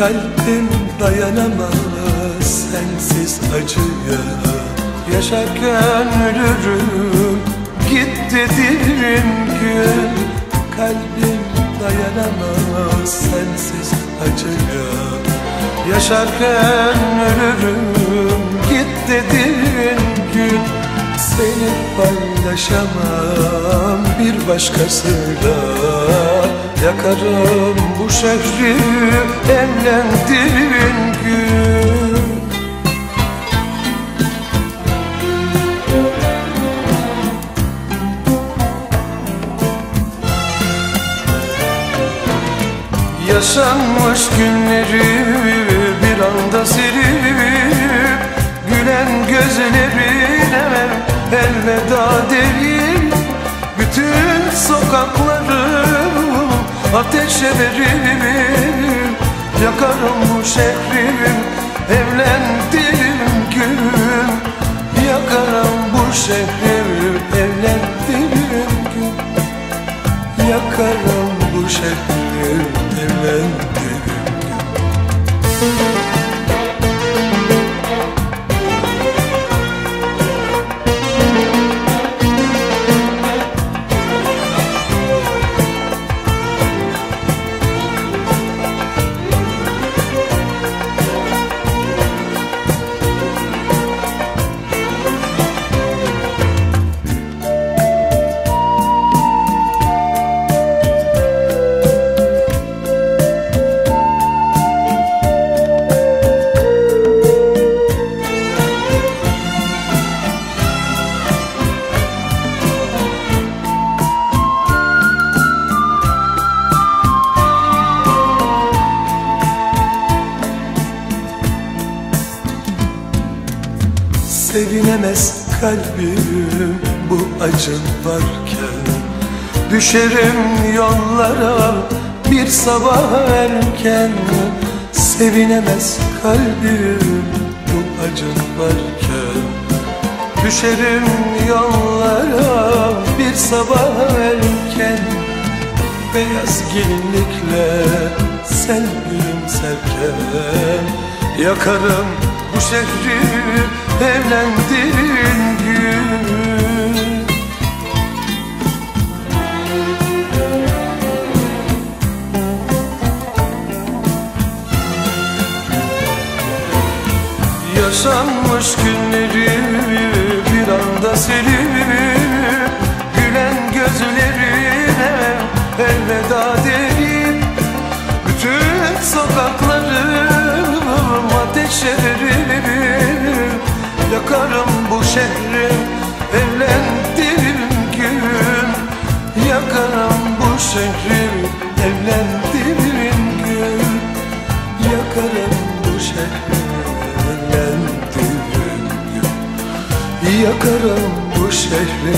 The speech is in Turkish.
Kalbim dayanamaz sensiz acıya. Yaşarken ölürüm git dediğin gün Kalbim dayanamaz sensiz acıya. Yaşarken ölürüm git dediğin gün Seni paylaşamam bir başkasıyla Yakarım bu şehri evlendiğin gün. Yaşanmış günleri bir anda silip Gülen gözlerine elveda ateşe verip Yakarım bu şehri evlendiğim gün Yakarım bu şehri Sevinemez kalbim bu acın varken. Düşerim yollara bir sabah erken. Sevinemez kalbim bu acın varken. Düşerim yollara bir sabah erken. Beyaz gelinlikle sen gülümserken. Yakarım şehri evlendiğin gün. Yaşanmış günleri bir anda silip Gülen gözlerine elveda deyip Bütün sokaklarım ateşe verip Yakarım bu şehri evlendiğim gün. Yakarım bu şehri evlendiğim gün. Yakarım bu şehri evlendiğim gün. Yakarım bu şehri